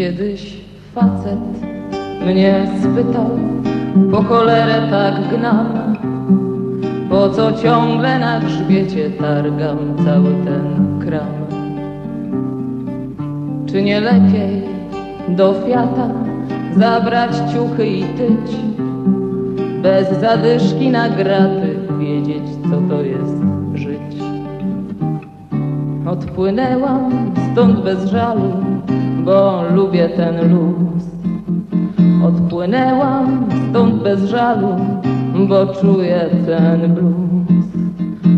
Kiedyś facet mnie spytał, po cholerę tak gnam, po co ciągle na grzbiecie targam cały ten kram. Czy nie lepiej do Fiata zabrać ciuchy i tyć, bez zadyszki na graty wiedzieć, co to jest żyć? Odpłynęłam stąd bez żalu, bo lubię ten luz. Odpłynęłam stąd bez żalu, bo czuję ten blues.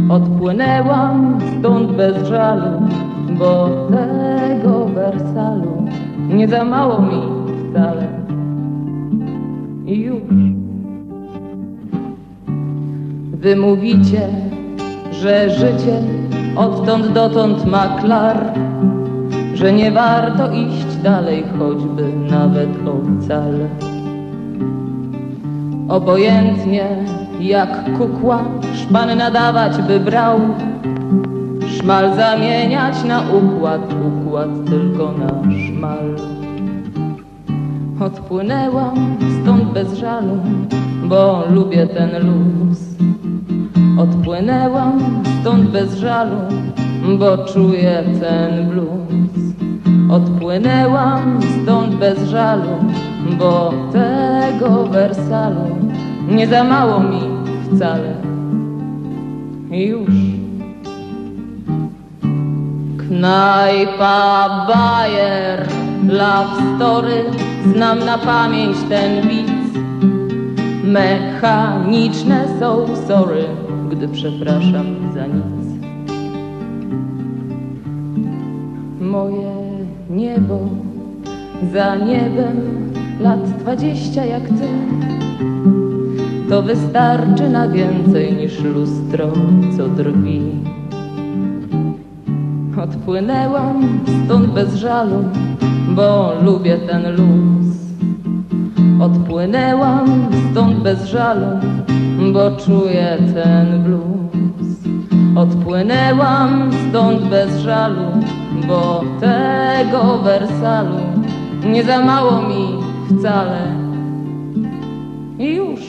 Odpłynęłam stąd bez żalu, bo tego wersalu nie za mało mi wcale. I już. Wy mówicie, że życie odtąd dotąd ma klar, że nie warto iść dalej, choćby nawet ocal. Obojętnie jak kukła, szpan nadawać by brał, szmal zamieniać na układ, układ tylko na szmal. Odpłynęłam stąd bez żalu, bo lubię ten luz. Odpłynęłam stąd bez żalu, bo czuję ten blues. Odpłynęłam stąd bez żalu, bo tego wersalu nie za mało mi wcale. Już. Knajpa Bayer, love story, znam na pamięć ten widz. Mechaniczne są sorry, gdy przepraszam za nic. Moje niebo za niebem lat dwadzieścia jak ty. To wystarczy na więcej niż lustro, co drwi. Odpłynęłam stąd bez żalu, bo lubię ten luz. Odpłynęłam stąd bez żalu, bo czuję ten blues. Odpłynęłam stąd bez żalu, bo tego wersalu nie za mało mi wcale. I już.